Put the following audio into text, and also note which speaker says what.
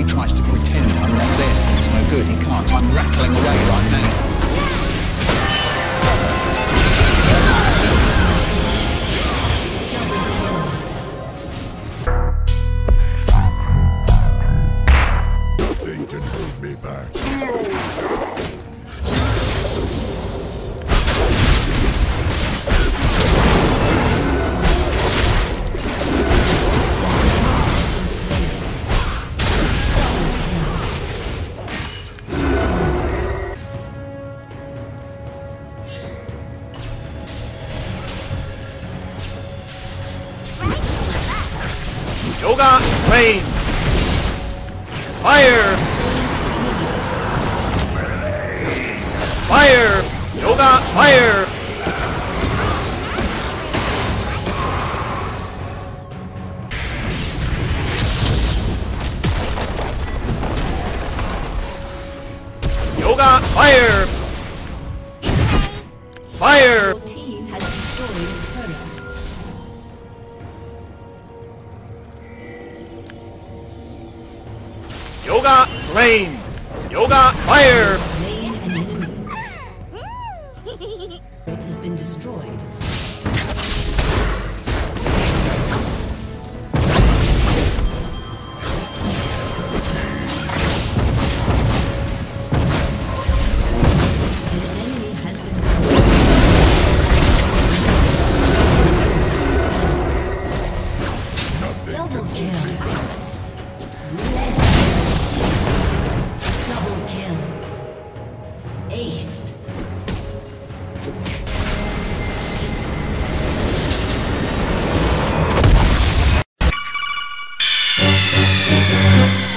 Speaker 1: He tries to pretend I'm not there. It's no good. He can't. I'm rattling away right now.
Speaker 2: Yoga Rain! Fire! Fire! Yoga Fire! Yoga Fire! Fire!
Speaker 3: Yoga Flame! Yoga Fire! It has
Speaker 2: been destroyed. Thank you.